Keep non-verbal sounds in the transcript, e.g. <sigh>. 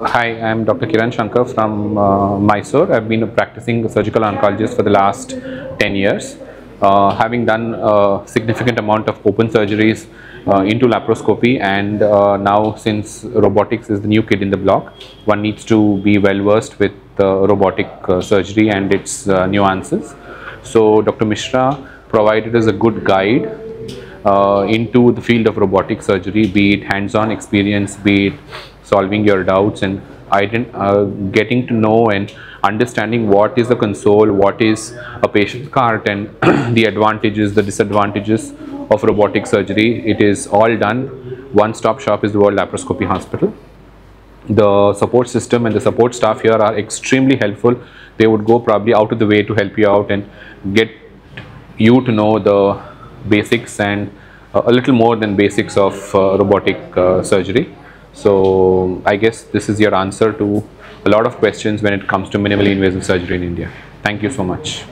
Hi, I'm Dr. Kiran Shankar from uh, Mysore. I've been a practicing surgical oncologist for the last 10 years. Uh, having done a significant amount of open surgeries uh, into laparoscopy and uh, now since robotics is the new kid in the block, one needs to be well versed with robotic uh, surgery and its uh, nuances. So Dr. Mishra provided us a good guide uh, into the field of robotic surgery, be it hands-on experience, be it solving your doubts and uh, getting to know and understanding what is the console, what is a patient cart and <clears throat> the advantages, the disadvantages of robotic surgery. It is all done. One-stop shop is the World Laparoscopy Hospital the support system and the support staff here are extremely helpful they would go probably out of the way to help you out and get you to know the basics and a little more than basics of uh, robotic uh, surgery. So i guess this is your answer to a lot of questions when it comes to minimally invasive surgery in india. Thank you so much